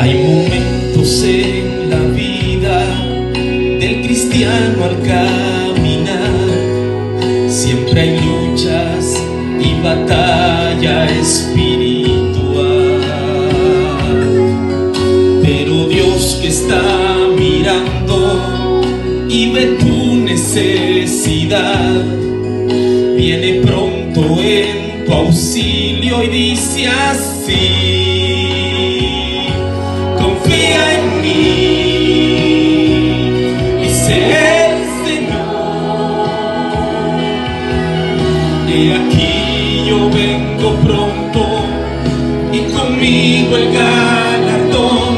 Hay momentos en la vida del cristiano al caminar. Siempre hay luchas y batalla espiritual. Pero Dios que está mirando y ve tu necesidad, viene pronto en tu auxilio y dice así. Vengo pronto y conmigo el galardón.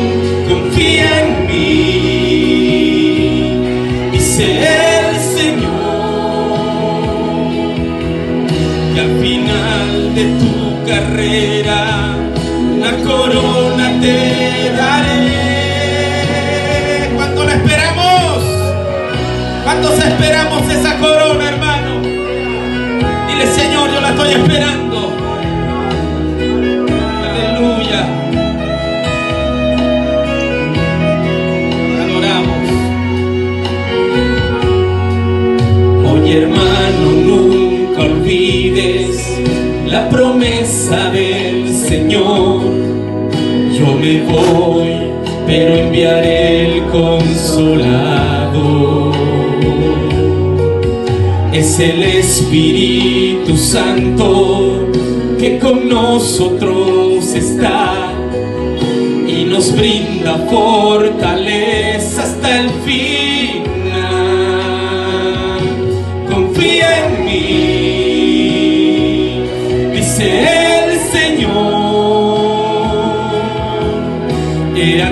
Confía en mí, dice el Señor. Que al final de tu carrera una corona te daré. ¿Cuánto la esperamos? ¿Cuántos esperamos esa corona, hermano? Dile, Señor, yo la estoy esperando. Olvides la promesa del Señor. Yo me voy, pero enviaré el consolador es el Espíritu Santo que con nosotros está y nos brinda fortaleza hasta el final. Confía en mí,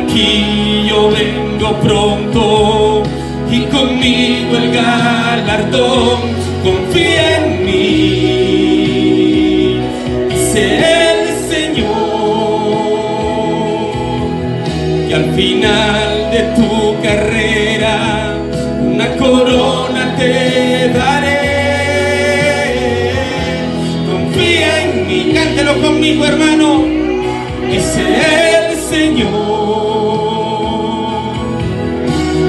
aquí yo vengo pronto y conmigo el galardón. Confía en mí, dice el Señor, que al final de tu carrera una corona te daré. Confía en mí, cántelo conmigo, hermano, dice Señor.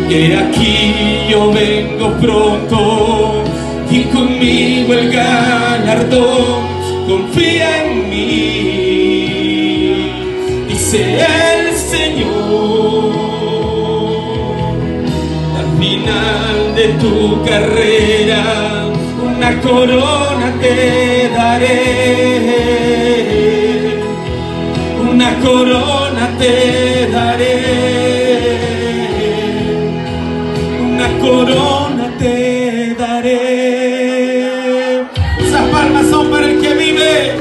Que aquí yo vengo pronto y conmigo el galardón. Confía en mí, dice el Señor. Al final de tu carrera una corona te daré. Una corona te daré una corona te daré. Esas palmas son para el que vive.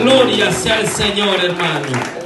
Gloria sea al Señor, hermano.